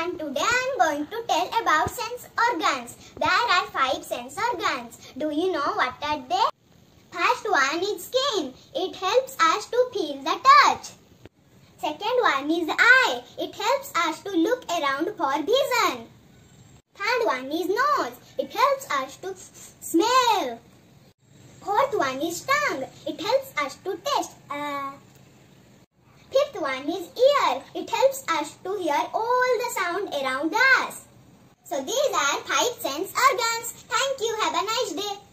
and today I am going to tell about sense organs. There are five sense organs. Do you know what are they? First one is skin. It helps us to feel the touch. Second one is eye. It helps us to look around for vision. Third one is nose. It helps us to smell. Fourth one is tongue. It helps us to taste. Uh, one ear. It helps us to hear all the sound around us. So these are five sense organs. Thank you. Have a nice day.